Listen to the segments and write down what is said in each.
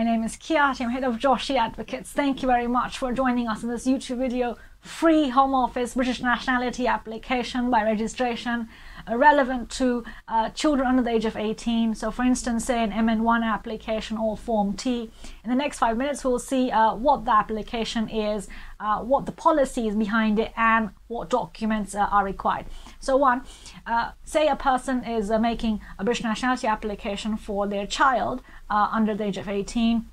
My name is Khyati, I'm head of Joshi Advocates. Thank you very much for joining us in this YouTube video Free Home Office British nationality application by registration uh, relevant to uh, children under the age of 18. So, for instance, say an MN1 application or Form T. In the next five minutes, we'll see uh, what the application is, uh, what the policy is behind it, and what documents uh, are required. So, one, uh, say a person is making a British nationality application for their child under the age of 18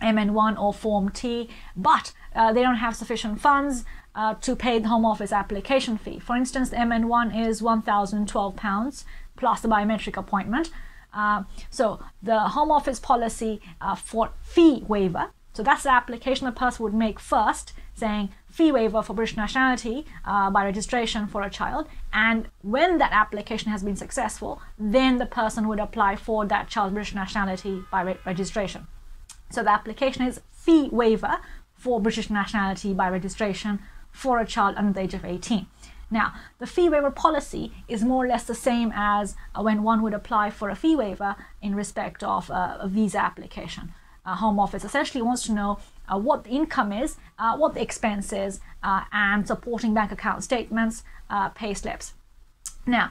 MN1 or Form T, but uh, they don't have sufficient funds uh, to pay the Home Office application fee. For instance, the MN1 is £1,012 plus the biometric appointment. Uh, so the Home Office policy uh, for fee waiver, so that's the application the person would make first, saying fee waiver for British nationality uh, by registration for a child. And when that application has been successful, then the person would apply for that child's British nationality by re registration. So the application is fee waiver for British nationality by registration for a child under the age of 18. Now, the fee waiver policy is more or less the same as uh, when one would apply for a fee waiver in respect of uh, a visa application. Uh, Home Office essentially wants to know uh, what the income is, uh, what the expense is, and supporting bank account statements, pay slips. Now,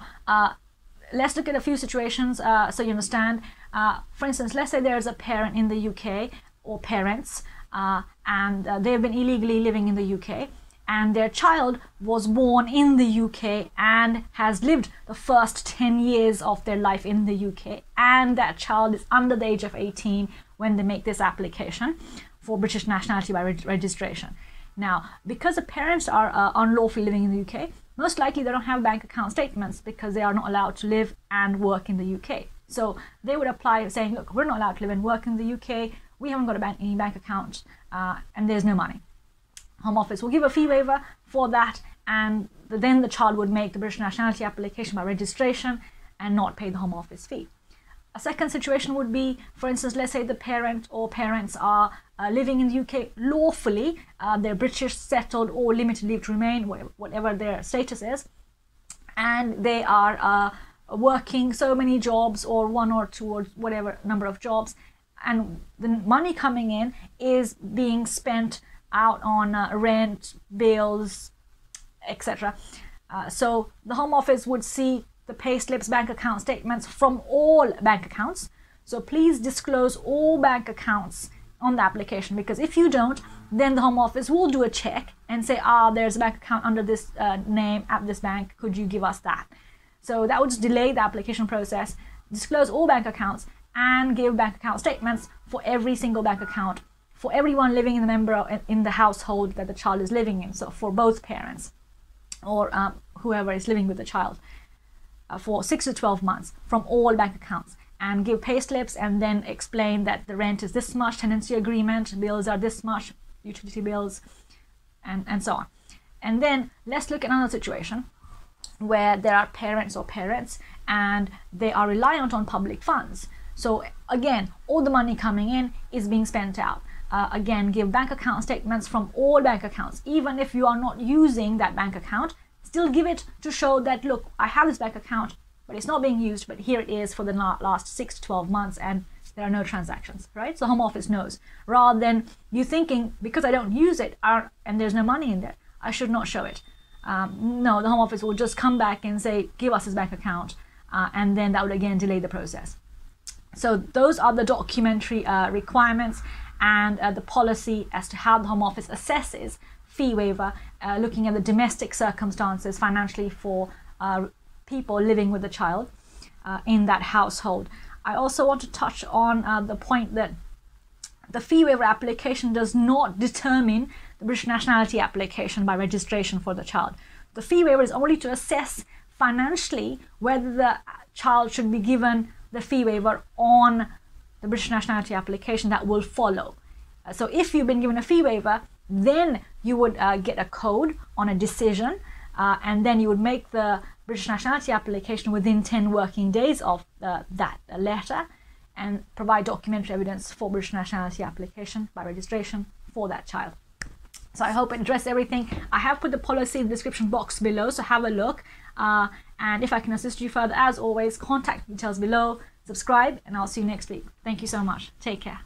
let's look at a few situations so you understand. Uh, for instance, let's say there's a parent in the UK or parents, uh, and uh, they've been illegally living in the UK, and their child was born in the UK and has lived the first 10 years of their life in the UK, and that child is under the age of 18 when they make this application for British nationality by re registration. Now, because the parents are uh, unlawfully living in the UK, most likely they don't have bank account statements because they are not allowed to live and work in the UK. So they would apply saying, look, we're not allowed to live and work in the UK. We haven't got a bank, any bank account uh, and there's no money. Home Office will give a fee waiver for that and then the child would make the British nationality application by registration and not pay the Home Office fee. A second situation would be, for instance, let's say the parent or parents are uh, living in the UK lawfully, uh, they're British settled or limited leave to remain, whatever their status is, and they are uh, working so many jobs or one or two or whatever number of jobs. And the money coming in is being spent out on uh, rent bills etc uh, so the home office would see the pay slips bank account statements from all bank accounts. So please disclose all bank accounts on the application because if you don't then the home office will do a check and say ah there's a bank account under this uh, name at this bank. Could you give us that so that would just delay the application process, disclose all bank accounts, and give bank account statements for every single bank account for everyone living in the member in the household that the child is living in. So for both parents or um, whoever is living with the child uh, for six to 12 months from all bank accounts and give pay slips and then explain that the rent is this much, tenancy agreement, bills are this much, utility bills, and, and so on. And then let's look at another situation where there are parents or parents and they are reliant on public funds. So again, all the money coming in is being spent out. Uh, again, give bank account statements from all bank accounts. Even if you are not using that bank account, still give it to show that, look, I have this bank account, but it's not being used, but here it is for the last six to 12 months and there are no transactions, right? So Home Office knows. Rather than you thinking, because I don't use it and there's no money in there, I should not show it. Um, no, the Home Office will just come back and say, give us his bank account, uh, and then that would again delay the process. So those are the documentary uh, requirements and uh, the policy as to how the Home Office assesses fee waiver, uh, looking at the domestic circumstances financially for uh, people living with a child uh, in that household. I also want to touch on the point that the fee waiver application does not determine the British nationality application by registration for the child. The fee waiver is only to assess financially whether the child should be given the fee waiver on the British nationality application that will follow. Uh, so if you've been given a fee waiver, then you would uh, get a code on a decision, uh, and then you would make the British nationality application within 10 working days of uh, that letter and provide documentary evidence for British nationality application by registration for that child. So I hope it addressed everything. I have put the policy in the description box below, so have a look. Uh, and if I can assist you further, as always, contact details below, subscribe, and I'll see you next week. Thank you so much. Take care.